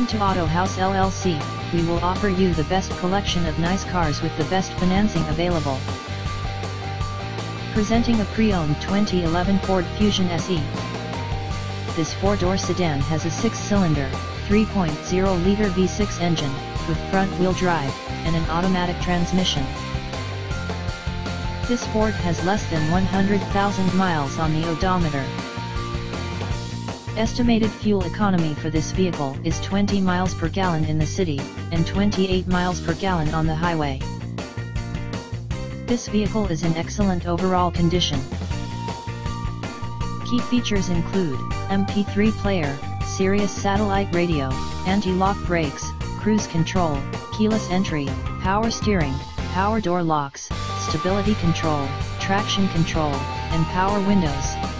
Welcome to Auto House LLC, we will offer you the best collection of nice cars with the best financing available. Presenting a pre-owned 2011 Ford Fusion SE. This four-door sedan has a 6-cylinder, 3.0-liter V6 engine, with front-wheel drive, and an automatic transmission. This Ford has less than 100,000 miles on the odometer. Estimated fuel economy for this vehicle is 20 miles per gallon in the city, and 28 miles per gallon on the highway. This vehicle is in excellent overall condition. Key features include, MP3 player, Sirius satellite radio, anti-lock brakes, cruise control, keyless entry, power steering, power door locks, stability control, traction control, and power windows.